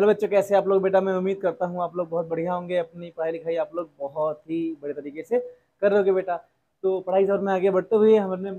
चलो बच्चों, कैसे आप लोग? बेटा, मैं उम्मीद करता हूँ आप लोग बहुत बढ़िया होंगे। अपनी पढ़ाई लिखाई आप लोग बहुत ही बड़े तरीके से कर रहे हो बेटा। तो पढ़ाई से में आगे बढ़ते हुए हमने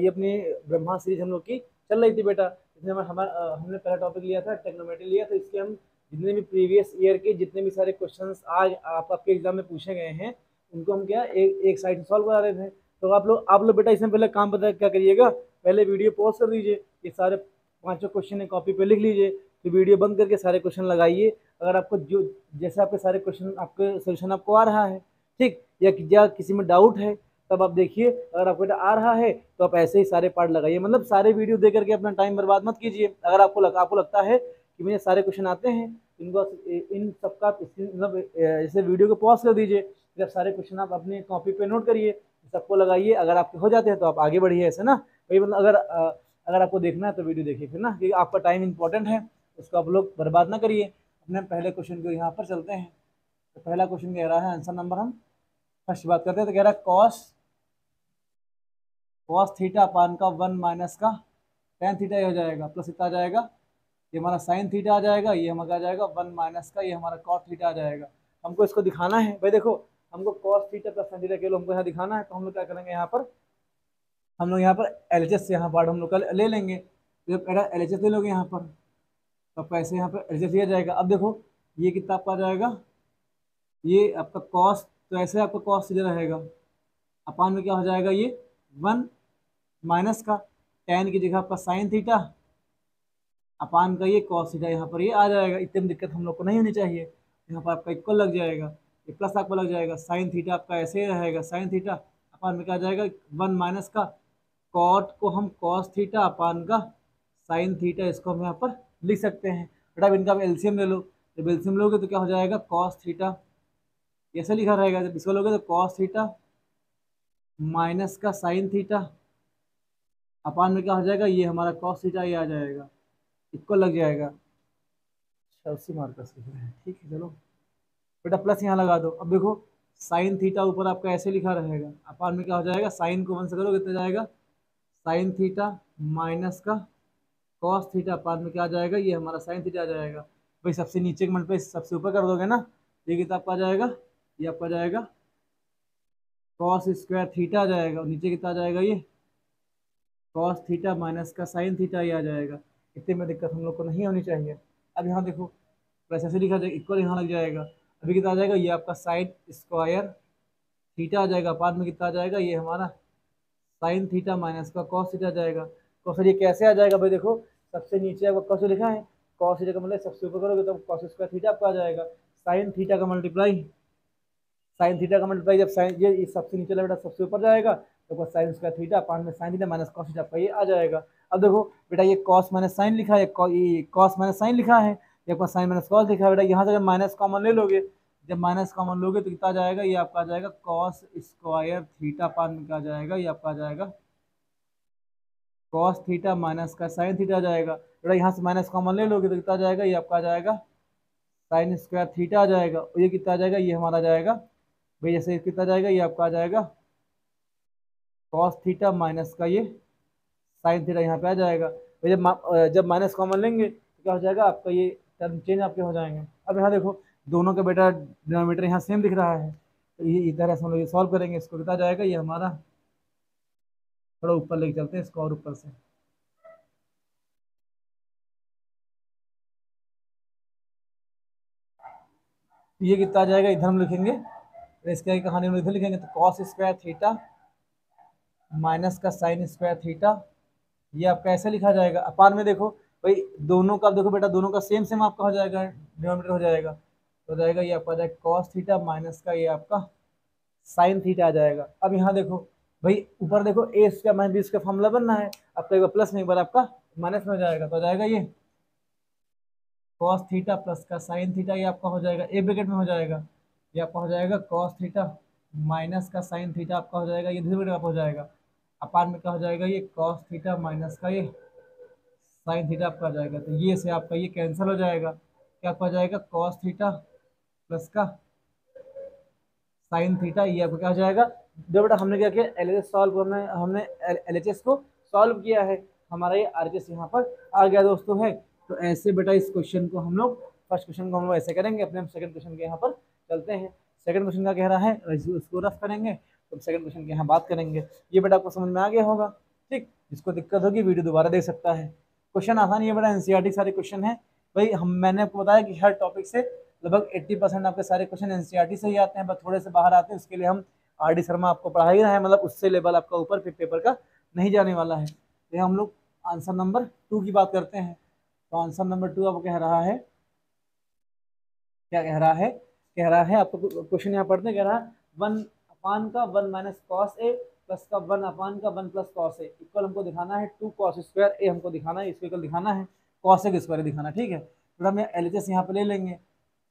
ये अपनी ब्रह्मा सीरीज़ हम लोग की चल रही थी बेटा। इसमें हमारा हमने पहला टॉपिक लिया था टेक्नोमेट्री लिया तो इसके हम जितने भी प्रीवियस ईयर के जितने भी सारे क्वेश्चन आज आप, आपके एग्ज़ाम में पूछे गए हैं, उनको हम क्या एक एक साइड सॉल्व करा रहे थे। तो आप लोग आप लोग बेटा, इसमें पहले काम पता क्या करिएगा? पहले वीडियो पॉज कर दीजिए, ये सारे पाँचों क्वेश्चन है कॉपी पे लिख लीजिए। तो वीडियो बंद करके सारे क्वेश्चन लगाइए। अगर आपको जो जैसे आपके सारे क्वेश्चन आपके सोल्यूशन आपको आ रहा है ठीक या, या किसी में डाउट है तब आप देखिए। अगर आपको आ रहा है तो आप ऐसे ही सारे पार्ट लगाइए। मतलब सारे वीडियो देख करके अपना टाइम बर्बाद मत कीजिए। अगर आपको लग, आपको लगता है कि मुझे सारे क्वेश्चन आते हैं इनको इन सबका मतलब जैसे वीडियो को पॉज कर दीजिए। जब सारे क्वेश्चन आप अपने कॉपी पे नोट करिए। सबको लगाइए। अगर आपके हो जाते हैं तो आप आगे बढ़िए ऐसे ना। भाई मतलब अगर अगर आपको देखना है तो वीडियो देखिए फिर ना क्योंकि आपका टाइम इंपॉर्टेंट है। उसको आप लोग बर्बाद ना करिए। अपने पहले क्वेश्चन को यहाँ पर चलते हैं। तो पहला क्वेश्चन कह रहा है आंसर नंबर हम फ़र्स्ट बात करते हैं। तो कह रहा है कॉस कॉस थीटा पान का वन माइनस का टेन थीटा ये हो जाएगा प्लस इतना आ जाएगा। ये हमारा साइन थीटा आ जाएगा, ये हमारा आ जाएगा वन माइनस का, ये हमारा कॉस थीटा आ जाएगा। हमको इसको दिखाना है। भाई देखो, हमको cos theta plus sine theta के हमको यहाँ दिखाना है। तो हम लोग क्या करेंगे यहाँ पर? हम लोग यहाँ पर एल एच एस से यहाँ पार्ट हम लोग ले लेंगे। तो एल एच एस ले लोगे यहाँ पर। तो आपका ऐसे यहाँ पर एस लिया जाएगा। अब देखो, ये कितना आपका जाएगा? ये आपका कॉस्ट तो ऐसे आपका कॉस्ट सीधे रहेगा। अपान में क्या हो जाएगा ये? वन माइनस का। टेन की जगह आपका साइन थीटा अपान का ये कॉस थीटा यहाँ पर ये आ जाएगा। इतनी दिक्कत हम लोग को नहीं होनी चाहिए। यहाँ पर आपका इक्वल लग जाएगा। ये प्लस आपको लग जाएगा। साइन थीटा आपका ऐसे ही रहेगा। साइन थीटा अपान में क्या आ जाएगा? वन माइनस का। कॉट को हम कॉस थीटा अपान का साइन थीटा इसको हम यहाँ पर लिख सकते हैं। बेटा इनका एल्सियम ले लो। जब एल्सियम लोगे तो क्या हो जाएगा? कॉस थीटा ऐसे लिखा रहेगा, जब इसको लोगे तो कॉस थीटा माइनस का साइन थीटा अपान में क्या हो जाएगा? ये हमारा कॉस थीटा ये आ जाएगा। इक्वल लग जाएगा। अच्छा उसी मार्कर से ठीक है, चलो। बेटा प्लस यहाँ लगा दो। अब देखो साइन थीटा ऊपर आपका ऐसे लिखा रहेगा। अपान में क्या हो जाएगा? साइन को वन से करो, कितना जाएगा? साइन थीटा माइनस का कॉस थीटा अपान में क्या आ जाएगा? ये हमारा साइन थीटा आ जाएगा। भाई सबसे नीचे के पे सबसे ऊपर कर दोगे ना? ये कितना आपका आ जाएगा। ये आपका आ जाएगा। कॉस स्क्वायर थीटा आ जाएगा। नीचे कितना आ जाएगा ये? कॉस थीटा माइनस का साइन थीटा ये आ जाएगा। इतने में दिक्कत हम लोग को नहीं होनी चाहिए। अब यहाँ देखो, वैसे से लिखा जाएगा इक्वल यहाँ लग जाएगा। अभी कितना आ जाएगा? ये आपका साइन स्क्वायर थीटा आ जाएगा। बाद में कितना आ जाएगा? ये हमारा साइन थीटा माइनस का कॉस थीटा आ जाएगा। तो ये कैसे आ जाएगा भाई देखो, सबसे नीचे आपका कॉस लिखा है। कॉस थीटा का मतलब सबसे ऊपर करोगे तो कॉस स्क्वायर थीटा आपका आ जाएगा। साइन थीटा का मल्टीप्लाई साइन थीटा का मल्टीप्लाई जब साइन ये सबसे नीचे बेटा सबसे ऊपर जाएगा तो साइन स्क्वायर थीटा पाँच में sine theta minus cos theta आपका ये आ जाएगा। अब देखो, बेटा ये कॉस माइनस साइन लिखा है कॉस माइनस साइन लिखा है, ये आपका साइन माइनस कॉस लिखा है बेटा। यहाँ से अगर माइनस कॉमन ले लोगे, जब माइनस कॉमन लोगे तो कितना आ जाएगा? ये आपका आ जाएगा कॉस स्क्वायर थीटा पान में क्या आ जाएगा? ये आपका आ जाएगा कॉस थीटा माइनस का साइन थीटा जाएगा। बेटा, यहाँ से माइनस कॉमन ले लोगे तो कितना जाएगा? ये आपका आ जाएगा। साइन स्क्वायर थीटा आ जाएगा। और ये कितना आ जाएगा? ये हमारा जाएगा। भाई, जैसे कितना जाएगा? ये आपका आ जाएगा। कॉस थीटा माइनस का ये साइन थीटा यहाँ पे आ जाएगा। तो जब माइनस कॉमन लेंगे तो क्या हो जाएगा? आपका ये टर्म चेंज आपके हो जाएँगे। अब यहाँ देखो, दोनों का बेटा डिनोमीटर यहाँ सेम दिख रहा है। तो ये इधर ऐसे हम लोग ये सॉल्व करेंगे, इसको कितना जाएगा? ये हमारा थोड़ा ऊपर लेके चलते हैं, इसको और ऊपर से। ये कितना जाएगा, इधर हम लिखेंगे। तो इसके कहानी में इधर लिखेंगे तो कॉस स्क्वायर थीटा माइनस का साइन स्क्वायर थीटा ये आपका ऐसे लिखा जाएगा। अपार में देखो, भाई, दोनों का, देखो बेटा, दोनों का सेम सेम आपका हो जाएगा डिनोमीटर हो जाएगा। तो जाएगा, ये आपका जाएगा कॉस थीटा माइनस का, ये आपका साइन थीटा आ जाएगा। अब यहाँ देखो भाई, ऊपर देखो A square minus B square formula बनना है। आपका एक बार प्लस में एक बार आपका माइनस में हो जाएगा तो जाएगा ये। कॉस थीटा प्लस का साइन थीटा ये आपका हो जाएगा ए ब्रेकेट में हो जाएगा। ये आपका हो जाएगा कॉस थीटा माइनस का साइन थीटा आपका हो जाएगा, ये धीरे आप हो जाएगा। अपार में क्या हो जाएगा ये? कॉस थीटा माइनस का ये साइन थीटा आपका हो जाएगा। तो ये से आपका ये कैंसिल हो जाएगा। क्या आपका जाएगा? कॉस थीटा प्लस का साइन थीटा ये आपका क्या हो जाएगा? जो बेटा, हमने क्या किया? एल एच एस सॉल्व हमने हमने एल एच एस को सॉल्व किया है। हमारा ये आर एच यहाँ पर आ गया दोस्तों है। तो ऐसे बेटा इस क्वेश्चन को हम लोग फ़र्स्ट क्वेश्चन को हम लोग ऐसे करेंगे। अपने हम सेकंड क्वेश्चन के यहाँ पर चलते हैं। सेकंड क्वेश्चन का कह रहा है उसको रफ करेंगे। तो सेकंड क्वेश्चन के यहाँ बात करेंगे। ये बेटा आपको समझ में आ गया होगा। ठीक? जिसको दिक्कत होगी वीडियो दोबारा देख सकता है। क्वेश्चन आसान ये बेटा एनसीईआरटी सारे क्वेश्चन है। भाई, हम मैंने आपको बताया कि हर टॉपिक से लगभग 80 परसेंट आपके सारे क्वेश्चन एनसीईआरटी से ही आते हैं। बस थोड़े से बाहर आते हैं, उसके लिए हम आर डी शर्मा आपको पढ़ा ही रहा है मतलब उससे लेवल आपका ऊपर फिर पेपर का नहीं जाने वाला है। तो हम लोग आंसर नंबर टू की बात करते हैं। तो आंसर नंबर टू आपको कह रहा है, क्या कह रहा है? कह रहा है, आपको क्वेश्चन यहाँ पढ़ते कह रहा है, वन अपान का one minus cos A plus का वन अपान का one plus cos A equal हमको दिखाना है टू कॉस स्क्वायर ए हमको दिखाना है, इसको इक्वल दिखाना है, कॉस ए स्क्वायर दिखाना, ठीक है? तो हम एल एच एस यहाँ पर ले लेंगे।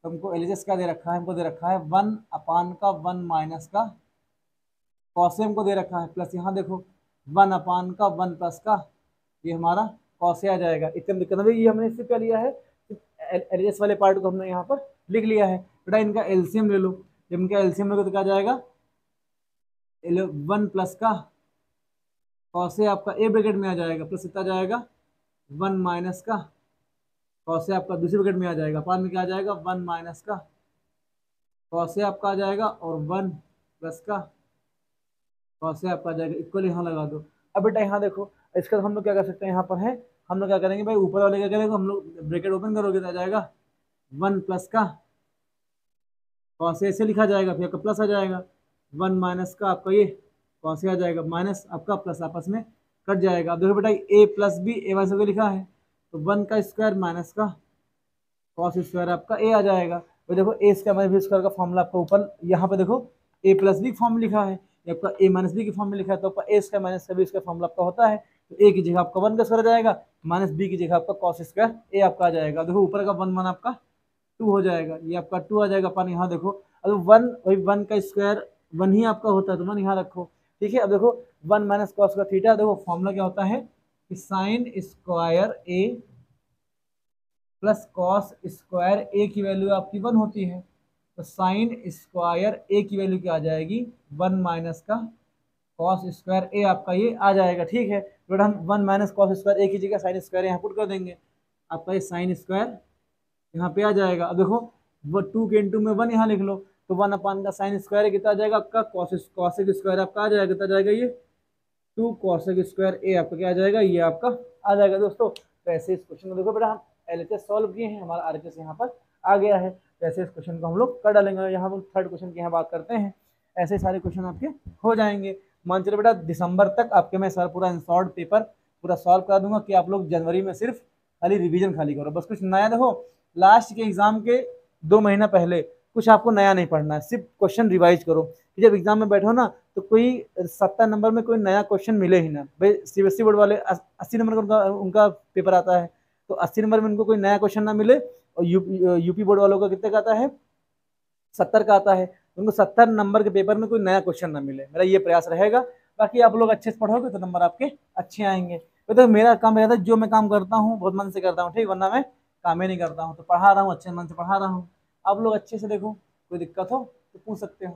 तो हमको एल एच एस क्या दे रखा है? हमको दे रखा है वन अपान का वन माइनस का कॉस ए हमको दे रखा है। प्लस यहाँ देखो, वन अपान का, वन प्लस का, ये हमारा कॉस आ जाएगा। इतने दिक्कत ये हमने इससे क्या लिया है, एल एस वाले पार्ट को हमने यहाँ पर लिख लिया है। बेटा इनका एल्सियम ले लो। जब इनका एल्सियम लोगे तो क्या जाएगा? वन प्लस का कौसे आपका ए ब्रिकेट में आ जाएगा। प्लस इतना जाएगा, वन माइनस का कौसे आपका दूसरे ब्रिकेट में आ जाएगा। पान में क्या आ जाएगा? वन माइनस का कौसे आपका आ जाएगा और वन प्लस का कौसे आपका आ जाएगा। इक्वल यहाँ लगा दो। अब बेटा यहाँ देखो, इसका हम लोग क्या कर सकते हैं? यहाँ पर है। हम लोग क्या करेंगे भाई? ऊपर वाले क्या करेंगे? हम लोग ब्रेकेट ओपन करोगे तो आ जाएगा। वन प्लस का। कौन से ऐसे लिखा जाएगा, फिर आपका प्लस आ जाएगा। वन माइनस का आपका ये कौन से आ जाएगा। माइनस आपका प्लस आपस में कट जाएगा। अब देखो बेटा, A plus B, A Y से लिखा है। तो वन का स्क्वायर माइनस का कॉस स्क्वायर आपका ए आ जाएगा। देखो, A square minus B square का फॉर्मूला आपका ऊपर, यहाँ पे देखो, ए प्लस बी फॉर्म लिखा है। आपका ए माइनस बी की फॉर्म में लिखा है तो आपका A square minus B square formula आपका होता है तो ए की जगह आपका वन का स्क्वायर आ जाएगा माइनस बी की जगह आपका कॉस स्क्वायर ए आपका आ जाएगा। देखो, ऊपर का वन वन आपका टू हो जाएगा, ये आपका टू आ जाएगा। अपन यहाँ देखो, अब वन वही वन का स्क्वायर वन ही आपका होता है तो वन यहाँ रखो। ठीक है, अब देखो वन माइनस कॉस का थीटा देखो फॉर्मूला क्या होता है कि sine square A plus cos square A की वैल्यू आपकी वन होती है। तो साइन स्क्वायर ए की वैल्यू क्या आ जाएगी, वन माइनस का कॉस स्क्वायर ए आपका ये आ जाएगा, ठीक है? तो हम one minus cos square A की जगह साइन स्क्वायर यहाँ पुट कर देंगे। आपका ये साइन स्क्वायर यहाँ पे आ जाएगा। अब देखो, वो टू के इंटू में वन यहाँ लिख लो तो वन अपान का साइन स्क्वायर कितना आ जाएगा आपका? कॉसिक कॉसिक स्क्वायर आपका आ जाएगा, कितना जाएगा ये? टू कॉसिक स्क्वायर ए आपका क्या आ जाएगा? ये आपका आ जाएगा। दोस्तों तो ऐसे इस क्वेश्चन को देखो बेटा, हम एल एच एस सॉल्व किए हैं, हमारा आर एच एस यहाँ पर आ गया है। ऐसे इस क्वेश्चन को हम लोग कर डालेंगे यहाँ हम थर्ड क्वेश्चन की यहाँ बात करते हैं। ऐसे सारे क्वेश्चन आपके हो जाएँगे। मान चलो बेटा, दिसंबर तक आपके मैं सर पूरा इंसॉर्ट पेपर पूरा सॉल्व करा दूँगा कि आप लोग जनवरी में सिर्फ़ खाली रिवीजन खाली करो। बस कुछ नया देखो लास्ट के एग्ज़ाम के दो महीना पहले कुछ आपको नया नहीं पढ़ना है। सिर्फ़ क्वेश्चन रिवाइज करो कि जब एग्ज़ाम में बैठो ना तो कोई सत्तर नंबर में कोई नया क्वेश्चन मिले ही ना। भाई सी बी बोर्ड वाले अस्सी नंबर का उनका उनका पेपर आता है तो अस्सी नंबर में उनको कोई नया क्वेश्चन ना मिले और यूपी यूपी बोर्ड वालों का कितने का आता है? सत्तर का आता है। उनको सत्तर नंबर के पेपर में कोई नया क्वेश्चन ना मिले। मेरा ये प्रयास रहेगा। बाकी आप लोग अच्छे से पढ़ोगे तो नंबर आपके अच्छे आएँगे। तो मेरा काम रहता है जो मैं काम करता हूँ, बहुत मन से करता हूँ, ठीक? वरना मैं काम ही नहीं करता हूँ। तो पढ़ा रहा हूँ, अच्छे मन से पढ़ा रहा हूँ। आप लोग अच्छे से देखो, कोई दिक्कत हो तो पूछ सकते हो।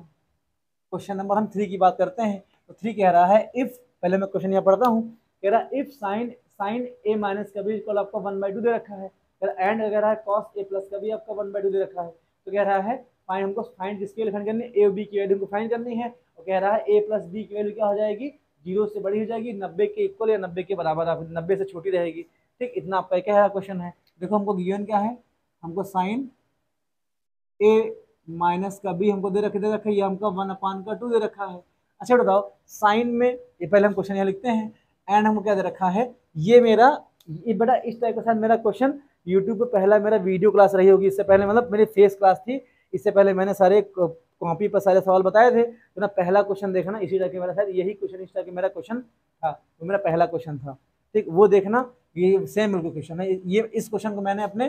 क्वेश्चन नंबर हम थ्री की बात करते हैं। तो थ्री कह रहा है इफ़ पहले मैं क्वेश्चन यहाँ पढ़ता हूँ। कह रहा है if sine sine A minus का भी आपका वन बाई दे रखा है। एंड कह रहा है कॉस ए प्लस का भी आपका वन बाई टू दे रखा है तो कह रहा है फाइन हमको फाइन किसकी वैल्यू फाइन करनी है ए बी की वैल्यू हमको फाइन करनी है, और कह रहा है ए प्लस बी की वैल्यू क्या हो जाएगी? ज़ीरो से बड़ी हो जाएगी, नब्बे के इक्वल या नब्बे के बराबर, आप नब्बे से छोटी रहेगी। ठीक, इतना आपका क्या क्वेश्चन है। देखो, हमको गिवन क्या है? हमको साइन ए माइनस का बी हमको दे रखे, दे रखा है, ये हमका वन अपान का टू दे रखा है। अच्छा बताओ साइन में, ये पहले हम क्वेश्चन यहाँ लिखते हैं एंड हमको क्या दे रखा है? ये मेरा, ये बेटा इस टाइप के साथ मेरा क्वेश्चन यूट्यूब पे पहला मेरा वीडियो क्लास रही होगी, इससे पहले मतलब मेरी फेस क्लास थी, इससे पहले मैंने सारे कॉपी पर सारे सवाल बताए थे तो ना पहला क्वेश्चन देखना, इसी तरह के मेरा शायद यही क्वेश्चन इस तरह के मेरा क्वेश्चन था, वो मेरा पहला क्वेश्चन था। ठीक, वो देखना, ये सेम बिल्कुल क्वेश्चन है, ये इस क्वेश्चन को मैंने अपने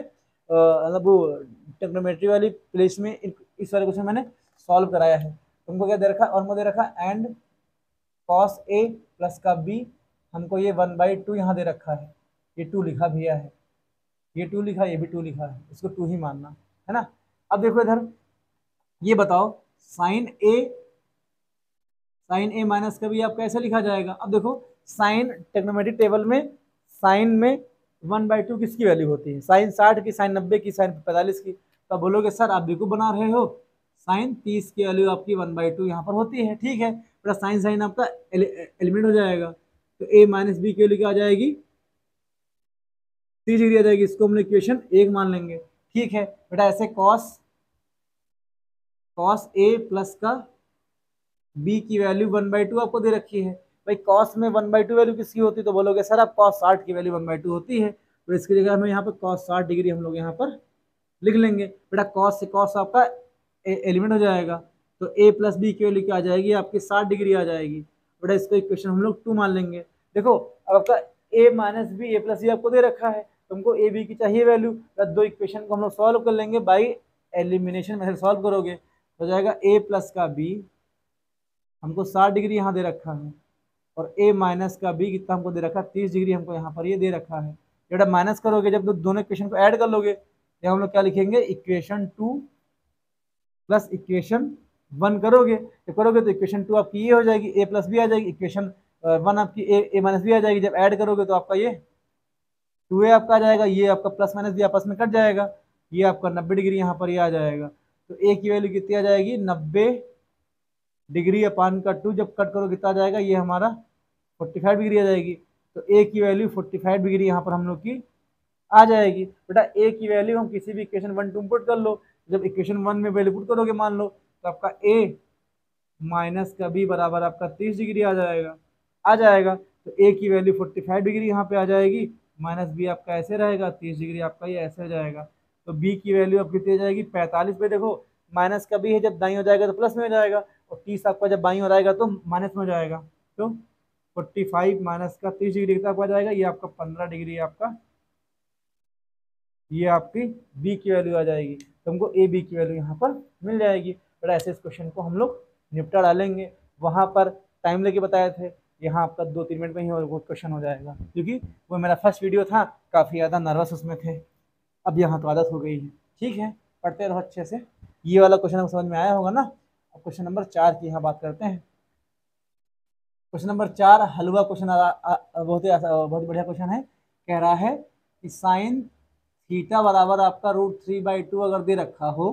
मतलब टेक्नोमेट्री वाली प्लेस में इस वाले क्वेश्चन मैंने सॉल्व कराया है। तुमको क्या दे रखा, और दे रखा एंड कॉस ए प्लस का बी हमको ये वन बाई टू यहाँ दे रखा है, ये टू लिखा भैया है। ये टू लिखा, ये भी टू लिखा है, इसको टू ही मानना, है ना? अब देखो इधर, ये बताओ sine A sine A minus का भी आप कैसे लिखा जाएगा। अब देखो साइन टेक्नोमेट्रिक टेबल में साइन में वन बाई टू किसकी वैल्यू होती है? साइन साठ की साइन नब्बे की साइन पैंतालीस की। तो बोलोगे, सर, आप बिल्कुल बना रहे हो? साइन तीस की वैल्यू आपकी वन बाई टू यहाँ पर होती है, ठीक है? साइन साइन आपका एलिमेंट हो जाएगा। तो ए माइनस बी की वैल्यू क्या आ जाएगी? तीस डिग्री आ जाएगी, इसको हम लोग इक्वेशन एक मान लेंगे। ठीक है? बेटा, ऐसे कॉस कॉस ए प्लस का बी की वैल्यू वन बाई टू आपको दे रखी है। भाई कॉस में वन बाई टू वैल्यू किसकी होती है? तो बोलोगे, सर, आप कॉस साठ की वैल्यू वन बाई टू होती है। तो इसकी जगह हमें यहाँ पर कॉस साठ डिग्री हम लोग यहाँ पर लिख लेंगे। बेटा कॉस से कॉस आपका एलिमेंट हो जाएगा। तो ए प्लस बी की वैल्यू क्या आ जाएगी? आपकी साठ डिग्री आ जाएगी। बेटा, इसको इक्वेशन हम लोग टू मान लेंगे। देखो, अब आपका A minus B A plus B आपको दे रखा है। तुमको ए बी की चाहिए वैल्यू या दो इक्वेशन को हम लोग सॉल्व कर लेंगे। बाई एलिमिनेशन मेथड सॉल्व करोगे हो जाएगा ए प्लस का बी हमको साठ डिग्री यहाँ दे रखा है, और ए माइनस का बी कितना हमको दे रखा है? तीस डिग्री हमको यहाँ पर ये यह दे रखा है। जब माइनस करोगे, जब दोनों इक्वेशन को ऐड कर लोगे तो हम लोग क्या लिखेंगे? Equation two plus equation one करोगे। तो करोगे तो इक्वेशन टू आपकी ये हो जाएगी ए प्लस बी आ जाएगी। इक्वेशन वन आपकी ए ए माइनस बी आ जाएगी। जब ऐड करोगे तो आपका ये टू ए आपका आ जाएगा, ये आपका प्लस माइनस भी आपस में कट जाएगा, ये आपका नब्बे डिग्री यहाँ पर ये आ जाएगा। तो ए की वैल्यू कितनी आ जाएगी? नब्बे डिग्री अपान का टू जब कट करो कितना आ जाएगा? ये हमारा फोर्टी फाइव डिग्री आ जाएगी। तो ए की वैल्यू फोर्टी फाइव डिग्री यहाँ पर हम लोग की आ जाएगी। बेटा ए की वैल्यू हम किसी भी इक्वेशन वन टू पुट कर लो। जब इक्वेशन वन में वैल्यू पुट करोगे मान लो तो आपका ए माइनस का बी बराबर आपका तीस डिग्री आ जाएगा। आ जाएगा। तो ए की वैल्यू फोर्टी फाइव डिग्री यहाँ पे आ जाएगी। माइनस बी आपका ऐसे रहेगा, तीस डिग्री आपका ये ऐसे हो जाएगा। तो बी की वैल्यू अब कितनी आ जाएगी पैंतालीस पे देखो, माइनस का बी है, जब दाई हो जाएगा तो प्लस में हो जाएगा, और तीस आपका जब बाई हो जाएगा तो माइनस में हो जाएगा। तो फोर्टी फाइव माइनस का तीस डिग्री कितना आ जाएगा, ये आपका पंद्रह डिग्री आपका, ये आपकी बी की वैल्यू आ जाएगी। तो हमको ए बी की वैल्यू यहाँ पर मिल जाएगी। बट ऐसे इस क्वेश्चन को हम लोग निपटा डालेंगे। वहाँ पर टाइम लेके बताए थे यहाँ आपका दो तीन मिनट में ही और वो क्वेश्चन हो जाएगा। क्योंकि वो मेरा फ़र्स्ट वीडियो था, काफ़ी ज़्यादा नर्वस उसमें थे। अब यहाँ तो आदत हो गई है। ठीक है, पढ़ते रहो अच्छे से। ये वाला क्वेश्चन आपको समझ में आया होगा ना? अब क्वेश्चन नंबर चार की यहाँ बात करते हैं। क्वेश्चन नंबर चार, हलवा क्वेश्चन बहुत ही बहुत ही बढ़िया क्वेश्चन है। कह रहा है कि साइन थीटा बराबर आपका रूट थ्री बाई टू अगर दे रखा हो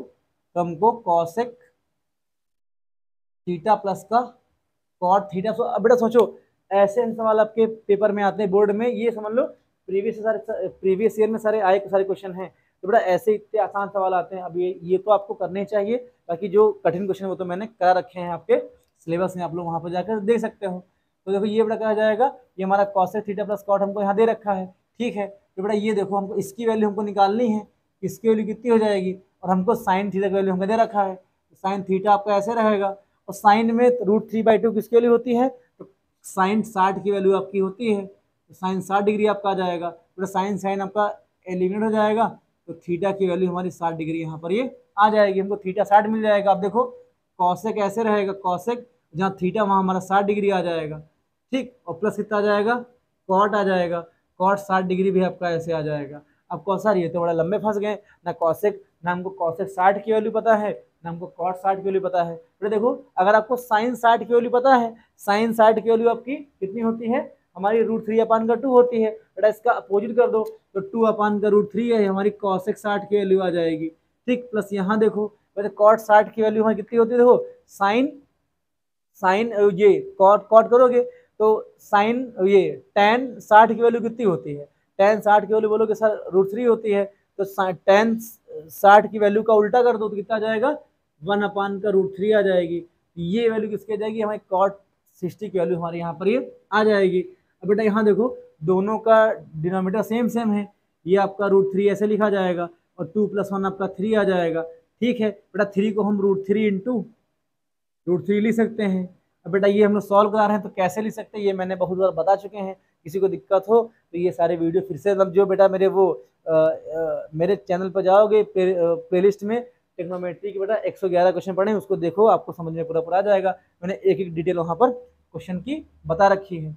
तो हमको कॉसेक थीटा प्लस का कॉट थीटा सो, अब बेटा सोचो, ऐसे सवाल आपके पेपर में आते हैं, बोर्ड में, ये समझ लो, प्रीवियस सारे, प्रीवियस ईयर में सारे आए, सारे क्वेश्चन हैं। तो बेटा ऐसे इतने आसान सवाल आते हैं, अब ये ये तो आपको करने चाहिए, बाकी जो कठिन क्वेश्चन वो तो मैंने करा रखे हैं आपके सिलेबस में, आप लोग वहाँ पर जाकर देख सकते हो। तो देखो, ये बेटा कहा जाएगा, ये हमारा कॉसेक थीटा प्लस कॉट हमको यहाँ दे रखा है, ठीक है? तो बेटा ये देखो, हमको इसकी वैल्यू हमको निकालनी है, इसकी वैल्यू कितनी हो जाएगी? और हमको साइन थीटा की वैल्यू हमको दे रखा है साइन थीटा आपका ऐसे रहेगा। और साइन में रूट थ्री बाई टू किसकी वैल्यू होती है? तो साइन साठ की वैल्यू आपकी होती है तो साइन साठ डिग्री आपका आ जाएगा। बेटा साइन साइन आपका एलिमिनेट हो जाएगा तो थीटा की वैल्यू हमारी साठ डिग्री यहाँ पर ये आ जाएगी। हमको थीटा साठ मिल जाएगा। आप देखो कौशिक ऐसे रहेगा कौशिक जहाँ थीटा वहाँ हमारा साठ डिग्री आ जाएगा। ठीक? और प्लस कितना आ जाएगा? कॉट आ जाएगा। कॉट साठ डिग्री भी आपका ऐसे आ जाएगा। अब कौन सर ये तो बड़ा लंबे फंस गए। ना कौशिक ना हमको कौशिक साठ की वैल्यू पता है। ना हमको कॉट साठ की वैल्यू पता है। तो देखो, अगर आपको साइन साठ की वैल्यू पता है साइन साठ की वैल्यू आपकी कितनी होती है? हमारी रूट थ्री अपान का टू होती है। बेटा इसका अपोजिट कर दो तो टू अपान का रूट थ्री है, हमारी कौशिक साठ की वैल्यू आ जाएगी। ठीक प्लस यहाँ देखो, वैसे कॉट साठ की वैल्यू हमारी कितनी होती है? देखो साइन साइन ये कॉट कॉट करोगे तो साइन ये टेन साठ की वैल्यू कितनी होती है? टेन साठ की वैल्यू बोलोगे, सर रूट थ्री होती है। तो टेन साठ की वैल्यू का उल्टा कर दो तो कितना आ जाएगा? वन अपान का रूट थ्री आ जाएगी। ये वैल्यू किसकी आ जाएगी? हमारी कॉट सिक्सटी की वैल्यू हमारे यहाँ पर ये आ जाएगी। अब बेटा यहाँ देखो दोनों का डिनोमीटर सेम सेम है। ये आपका रूट थ्री ऐसे लिखा जाएगा और टू प्लस वन आपका थ्री आ जाएगा। ठीक है बेटा थ्री को हम root three into root three लिख सकते हैं। अब बेटा ये हम लोग सॉल्व करा रहे हैं तो कैसे लिख सकते हैं? ये मैंने बहुत बार बता चुके हैं। किसी को दिक्कत हो तो ये सारे वीडियो फिर से मतलब जो बेटा मेरे वो आ, आ, मेरे चैनल पर जाओगे प्ले लिस्ट में टेक्नोमेट्री के बेटा 111 क्वेश्चन पढ़े उसको देखो, आपको समझ में पूरा पूरा आ जाएगा। मैंने एक एक डिटेल वहाँ पर क्वेश्चन की बता रखी है।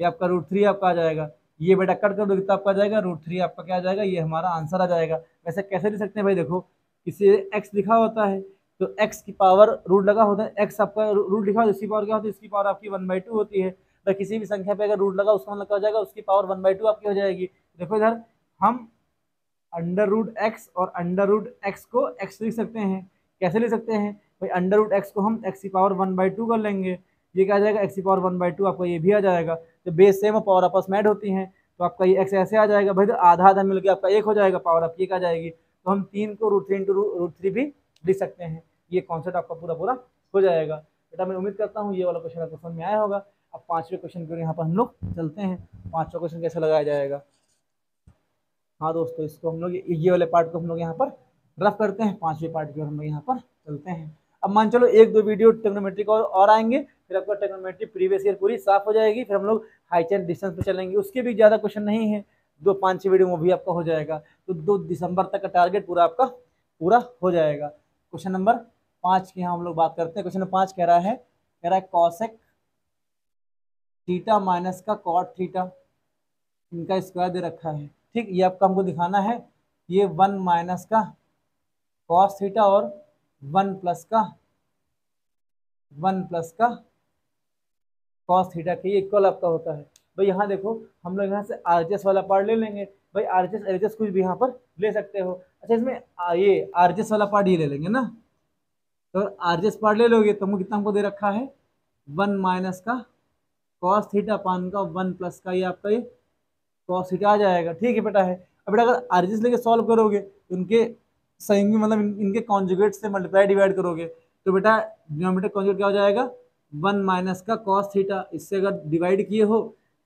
ये आपका रूट थ्री आपका आ जाएगा। ये बेटा कट कर दो, कितना आपका आ जाएगा? रूट थ्री आपका क्या आ जाएगा? ये हमारा आंसर आ जाएगा। वैसे कैसे लिख सकते हैं भाई? देखो, किसी एक्स लिखा होता है तो एक्स की पावर रूट लगा होता है। एक्स आपका रूट लिखा होता है पावर क्या होती है? इसकी पावर आपकी वन बाई टू होती है। किसी भी संख्या पे अगर रूट लगा, उसका मतलब क्या हो जाएगा? उसकी पावर वन बाई टू आपकी हो जाएगी। देखो इधर, हम अंडर रूट एक्स और अंडर रूट एक्स को एक्स लिख सकते हैं। कैसे लिख सकते हैं? भाई अंडर रूट एक्स को हम एक्स की पावर वन बाई टू कर लेंगे। ये क्या आ जाएगा? एक्स की पावर वन बाई टू, आपका ये भी आ जाएगा। जब बेस सेम और पावर आपस में ऐड होती हैं तो आपका ये एक्स ऐसे आ जाएगा। भाई तो आधा आधा मिलकर आपका एक हो जाएगा पावर आपकी एक आ जाएगी? तो हम तीन को root three into root three भी लिख सकते हैं। ये कॉन्सेप्ट आपका पूरा पूरा हो जाएगा। बेटा, मैं उम्मीद करता हूँ ये वाला क्वेश्चन आपको समझ में आया होगा। अब पाँचवें क्वेश्चन की यहाँ पर हम लोग चलते हैं। पाँचवा क्वेश्चन कैसे लगाया जाएगा? हाँ दोस्तों इसको हम लोग ये वाले पार्ट को हम लोग यहाँ पर रफ करते हैं। पाँचवें पार्ट की ओर हम लोग यहाँ पर चलते हैं। अब मान चलो एक दो वीडियो टेक्नोमेट्री और, और आएँगे फिर आपका टेक्नोमेट्री प्रीवियस ईयर पूरी साफ़ हो जाएगी फिर हम लोग हाई चैन डिस्टेंस पे चलेंगे। उसके भी ज़्यादा क्वेश्चन नहीं है। दो पाँच छः वीडियो वो भी आपका हो जाएगा। तो दो दिसंबर तक का टारगेट पूरा आपका पूरा हो जाएगा। क्वेश्चन नंबर पाँच की यहाँ हम लोग बात करते हैं। क्वेश्चन नंबर पाँच कह रहा है कह रहा है कॉसेक थीटा माइनस का कॉट थीटा इनका स्क्वायर दे रखा है। ठीक, ये आपका हमको दिखाना है, ये वन माइनस का कॉस थीटा और वन प्लस का, वन प्लस का कॉस थीटा के इक्वल आपका होता है। भाई यहाँ देखो, हम लोग यहाँ से आर वाला पार्ट ले लेंगे। भाई आर एच एस कुछ भी यहाँ पर ले सकते हो। अच्छा इसमें ये आर वाला पार्ट ही ले लेंगे ना। तो आर पार्ट ले लोगे तो कितना हमको दे रखा है? वन माइनस का कॉस थीटा पान का वन प्लस का ये आपका ये कॉस थीटा आ जाएगा। ठीक है बेटा है। अब बेटा अगर आर लेके सॉल्व करोगे उनके संयुगी मतलब इनके कॉन्जुगेट से मल्टीप्लाई डिवाइड करोगे तो बेटा डिनोमीटर कॉन्जुगेट क्या हो जाएगा? वन माइनस का कॉस थीटा। इससे अगर डिवाइड किए हो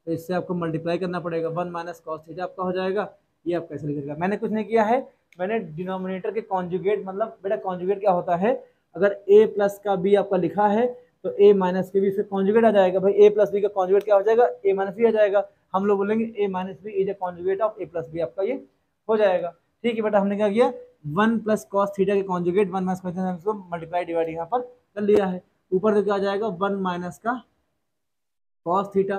तो इससे आपको मल्टीप्लाई करना पड़ेगा। वन माइनस कॉस थीटा आपका हो जाएगा। ये आप कैसे लिखेगा मैंने कुछ नहीं किया है। मैंने डिनोमिनेटर के कॉन्जुगेट मतलब बेटा कॉन्जुगेट क्या होता है? अगर ए प्लस का बी आपका लिखा है तो ए माइनस के बी से कॉन्जुगेट आ जाएगा। भाई ए प्लस बी का कॉन्जुगेट क्या हो जाएगा? ए माइनस बी आ जाएगा। हम लोग बोलेंगे A minus B is A conjugate of A plus B आपका ये हो जाएगा। ठीक है बेटा, हमने क्या किया? वन प्लस कॉस थीटा के कॉन्जुगेट वन माइनस कॉस इसको मल्टीप्लाई डिवाइड यहाँ पर कर लिया है। ऊपर से क्या आ जाएगा? वन माइनस का कॉस थीटा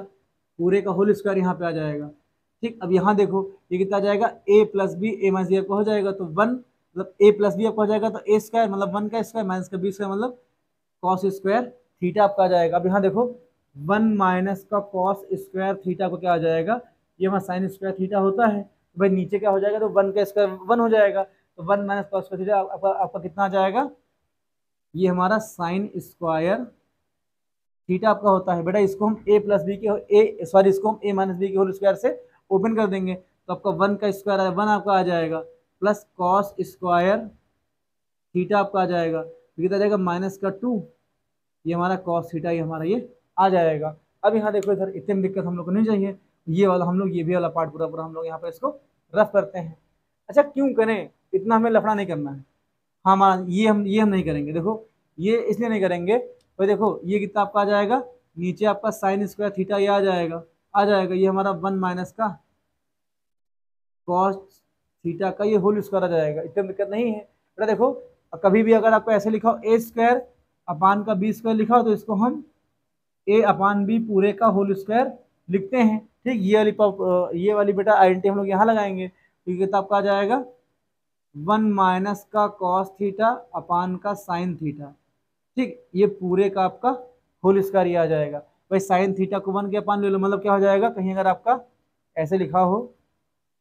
पूरे का होल स्क्वायर यहाँ पे आ जाएगा। ठीक, अब यहाँ देखो, ये कितना जाएगा? A plus B A minus B आपका हो जाएगा। तो वन मतलब ए प्लस बी आपका हो जाएगा। तो ए स्क्वायर मतलब वन का स्क्वायर माइनस का बी स्क्वायर मतलब कॉस स्क्वायर थीटा आपका आ जाएगा। अब यहाँ देखो वन माइनस का कॉस स्क्वायर थीटा को क्या आ जाएगा? ये हमारा साइन स्क्वायर थीटा होता है। तो भाई नीचे क्या हो जाएगा? तो वन का स्क्वायर वन हो जाएगा। तो one minus cos square theta आपका आपका कितना आ जाएगा? ये हमारा साइन स्क्वायर थीटा आपका होता है। बेटा इसको हम ए प्लस बी के ए सॉरी इसको हम ए माइनस बी के होल स्क्वायर से ओपन कर देंगे। तो आपका वन का स्क्वायर आया वन आपका आ जाएगा। प्लस कॉस स्क्वायर थीटा आपका आ जाएगा। तो कितना जाएगा? माइनस का टू ये हमारा कॉस थीटा, ये हमारा ये आ जाएगा। अब यहाँ देखो इधर इतनी दिक्कत हम लोग को नहीं चाहिए। ये वाला हम लोग, ये भी वाला पार्ट पूरा पूरा हम लोग यहाँ पर इसको रफ करते हैं। अच्छा क्यों करें? इतना हमें लफड़ा नहीं करना है। हाँ ये हम ये हम नहीं करेंगे। देखो, ये इसलिए नहीं करेंगे तो देखो, ये कितना आपका आ जाएगा? नीचे आपका साइन स्क्वायर थीटा ये आ जाएगा। आ जाएगा, ये हमारा वन माइनस का कॉस थीटा का ये होल स्क्वायर आ जाएगा। इतनी दिक्कत नहीं है। बेटा देखो, कभी भी अगर आपको ऐसे लिखा हो ए स्क्वायर अपान का बी स्क्वायर लिखा हो तो इसको हम ए अपान बी पूरे का होल स्क्वायर लिखते हैं। ठीक, ये वाली ये वाली बेटा आइडेंटिटी हम लोग यहाँ लगाएँगे तो ये किताब का जाएगा, वन माइनस का कॉस थीटा अपान का साइन थीटा ठीक, ये पूरे का आपका होल स्क्वायर ये आ जाएगा। भाई साइन थीटा को वन के अपान ले लो मतलब क्या हो जाएगा, कहीं अगर आपका ऐसे लिखा हो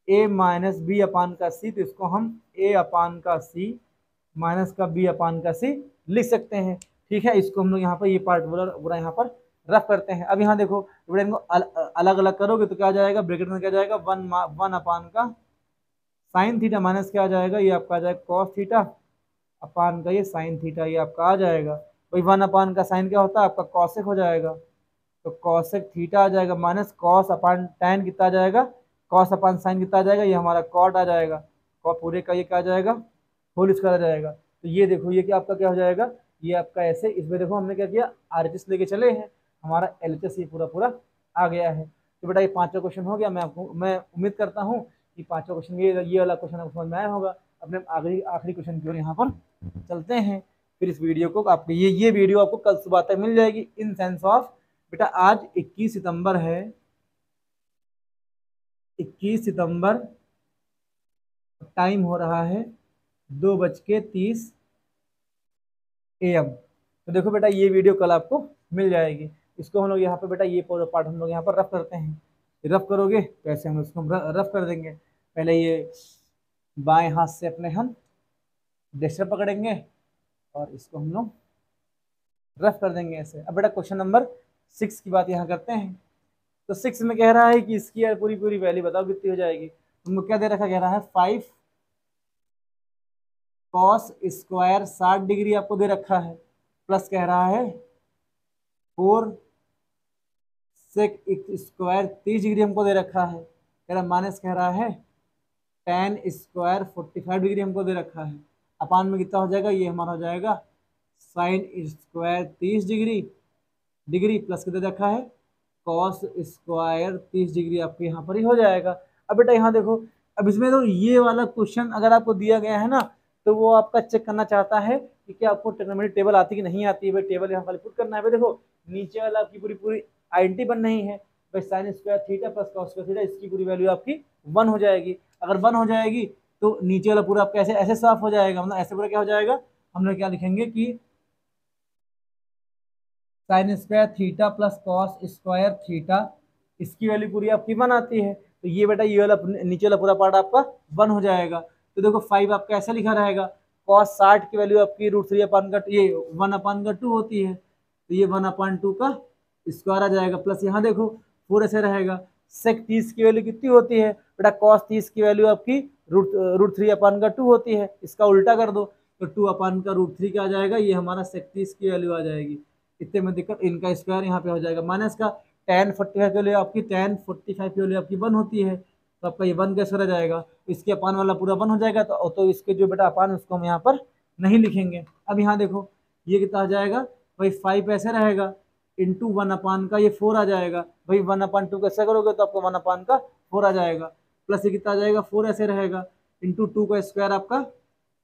ए माइनस बी अपान का सी तो इसको हम ए अपान का सी माइनस का बी अपान का सी लिख सकते हैं। ठीक है, इसको हम लोग यहाँ पर, ये पार्ट पूरा पूरा यहाँ पर रफ करते हैं। अब यहाँ देखो इनको अलग अलग करोगे तो क्या आ जाएगा? ब्रैकेट में क्या जाएगा? वन वन अपान का साइन थीटा माइनस क्या आ जाएगा? ये आपका आ जाएगा कॉस थीटा अपान का, ये साइन थीटा ये आपका आ जाएगा। भाई वन अपान का साइन क्या होता है? आपका कॉसेक हो जाएगा। तो कॉसेक थीटा आ जाएगा माइनस कॉस अपान टेन कितना आ जाएगा? कॉस अपान साइन कितना आ जाएगा? ये हमारा कॉट आ जाएगा। कॉट पूरे का ये क्या आ जाएगा? होल स्क्वायर आ जाएगा। तो ये देखो, ये क्या आपका क्या हो जाएगा? ये आपका ऐसे, इसमें देखो हमने क्या किया? आर लेके चले हैं। हमारा ये पूरा पूरा आ गया है। तो बेटा ये पाँचवा क्वेश्चन हो गया। मैं आपको, मैं उम्मीद करता हूँ कि पाँचवा क्वेश्चन ये ये वाला क्वेश्चन आपको समझ में आया होगा। अपने आखिरी आखिरी क्वेश्चन की ओर यहाँ पर चलते हैं। फिर इस वीडियो को आपको, ये ये वीडियो आपको कल सुबह तक मिल जाएगी इन सेंस ऑफ़ बेटा आज 21 सितंबर है। 21 सितंबर टाइम हो रहा है दो बज के तीस ए तो देखो बेटा ये वीडियो कल आपको मिल जाएगी। इसको हम लोग यहाँ पे बेटा ये पार्ट हम लोग यहाँ पर रफ करते हैं। रफ करोगे तो ऐसे हम इसको रफ कर देंगे। पहले ये बाएँ हाथ से अपने हम डेस्टर पकड़ेंगे और इसको हम लोग रफ कर देंगे ऐसे। अब बेटा क्वेश्चन नंबर सिक्स की बात यहाँ करते हैं। तो सिक्स में कह रहा है कि इसकी यार पूरी पूरी वैल्यू बताओ कितनी हो जाएगी। तुमको क्या दे रखा कह रहा है? फाइव कॉस स्क्वायर साठ डिग्री आपको दे रखा है। प्लस कह रहा है फोर सेक स्क्वायर तीस डिग्री हमको दे रखा है। कह रहा माइनस कह रहा है tan square forty five degree हमको दे रखा है। अपान में कितना हो जाएगा? ये हमारा हो जाएगा साइन स्क्वायर तीस डिग्री डिग्री प्लस कितना दे रखा है? कॉस स्क्वायर तीस डिग्री आपके यहाँ पर ही हो जाएगा। अब बेटा यहाँ देखो, अब इसमें तो ये वाला क्वेश्चन अगर आपको दिया गया है ना तो वो आपका चेक करना चाहता है कि क्या आपको टेक्नोमेट्री टेबल आती कि नहीं आती है? भाई टेबल यहाँ खाली पुट करना है। भाई देखो, नीचे वाला आपकी पूरी पूरी आइडेंटिटी बन नहीं है, भाई sine square theta plus cos square theta इसकी पूरी वैल्यू आपकी वन हो जाएगी। अगर वन हो जाएगी तो नीचे वाला पूरा आपका ऐसे ऐसे साफ़ हो जाएगा। मतलब ऐसे पूरा क्या हो जाएगा? हम लोग क्या लिखेंगे कि sine square theta plus cos square theta इसकी वैल्यू पूरी आपकी वन आती है। तो ये बेटा ये वाला नीचे वाला पूरा पार्ट आपका वन हो जाएगा। तो देखो फाइव आपका ऐसा लिखा रहेगा। कॉस साठ की वैल्यू आपकी रूट थ्री अपान का, ये वन अपान का टू होती है। तो ये वन अपान टू का स्क्वायर आ जाएगा प्लस यहाँ देखो फोर ऐसे रहेगा। सेक तीस की वैल्यू कितनी होती है? बेटा कॉस तीस की वैल्यू आपकी रूट रूट थ्री अपान का टू होती है। इसका उल्टा कर दो तो टू अपान का रूट थ्री का आ जाएगा? ये हमारा सेक तीस की वैल्यू आ जाएगी। इतने में दिक्कत, इनका स्क्वायर यहाँ पे हो जाएगा। माइनस का टेन फोर्टी फाइव की वैल्यू आपकी टेन फोर्टी फाइव की वैल्यू आपकी वन होती है। तो आपका ये वन कैसे रह जाएगा? इसके अपान वाला पूरा वन हो जाएगा तो तो इसके जो बेटा अपान उसको हम यहाँ पर नहीं लिखेंगे। अब यहाँ देखो, ये कितना आ जाएगा? भाई फाइव ऐसे रहेगा। इंटू वन अपान का ये फोर आ जाएगा। भाई वन अपान टू कैसे करोगे तो आपको वन अपान का फोर आ जाएगा। प्लस ये कितना आ जाएगा? फोर ऐसे रहेगा। इंटू टू का स्क्वायर आपका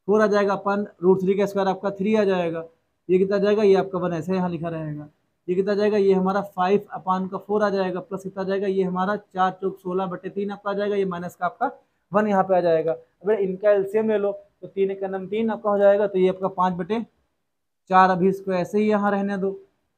फोर आ जाएगा। अपन रूट थ्री का स्क्वायर आपका थ्री आ जाएगा। ये कितना जाएगा? ये आपका वन ऐसे यहाँ लिखा रहेगा। ये कितना जाएगा? ये हमारा फाइव अपान का फोर आ जाएगा। प्लस कितना जाएगा? ये हमारा चार चौक सोलह बटे तीन आपका आ जाएगा। ये माइनस का आपका वन यहाँ पे आ जाएगा। अगर इनका एल्सियम ले लो तो तीन का नम तीन आपका हो जाएगा। तो ये आपका पाँच बटे चार। अभी इसको ऐसे ही यहाँ रहने दो।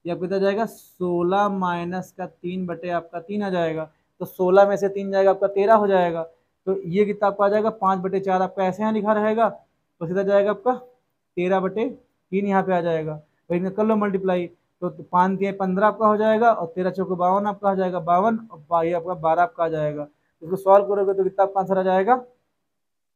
ये आपको कितना जाएगा, सोलह माइनस का तीन बटे आपका तीन आ जाएगा। तो सोलह में से तीन जाएगा, आपका तेरह हो जाएगा। तो ये कितना आपका आ जाएगा, पाँच बटे चार आपका ऐसे यहाँ लिखा रहेगा। तो सीधा जाएगा आपका, तेरह बटे तीन यहाँ पे आ जाएगा। तो इनका कर लो मल्टीप्लाई तो पाँच दिए पंद्रह आपका हो जाएगा और तेरह चौक बावन आपका आ जाएगा, बावन और ये आपका बारह आपका आ जाएगा। इसको सॉल्व करोगे तो कितना आपका आंसर आ जाएगा?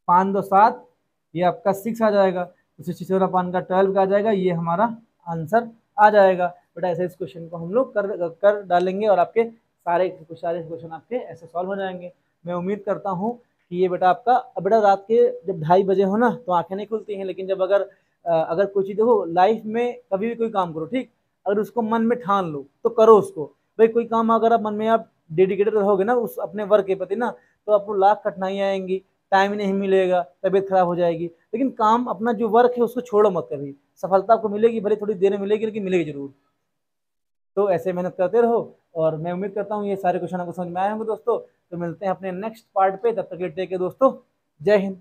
पाँच दो सात, ये आपका सिक्स आ जाएगा। तो सेवन पान का ट्वेल्व का आ जाएगा, ये हमारा आंसर आ जाएगा। बेटा ऐसे इस क्वेश्चन को हम लोग कर कर डालेंगे और आपके सारे कुछ सारे क्वेश्चन आपके ऐसे सॉल्व हो जाएँगे। मैं उम्मीद करता हूँ कि ये बेटा आपका अब बेटा रात के जब ढाई बजे हो ना तो आँखें नहीं खुलती हैं, लेकिन जब अगर अगर कोई चीज़ देखो लाइफ में कभी भी कोई काम करो, ठीक? अगर उसको मन में ठान लो तो करो उसको। भाई, कोई काम अगर आप मन में आप डेडिकेटेड रहोगे ना, उस अपने वर्क के प्रति ना तो आपको लाख कठिनाइयाँ आएँगी टाइम नहीं मिलेगा, तबीयत खराब हो जाएगी। लेकिन काम अपना जो वर्क है, उसको छोड़ो मत कभी। सफलता आपको मिलेगी, भले थोड़ी देर मिलेगी, लेकिन मिलेगी ज़रूर। तो ऐसे मेहनत करते रहो और मैं उम्मीद करता हूँ ये सारे क्वेश्चन आपको समझ में आए होंगे दोस्तों। तो मिलते हैं अपने नेक्स्ट पार्ट पे। तब तक के दोस्तों। जय हिंद।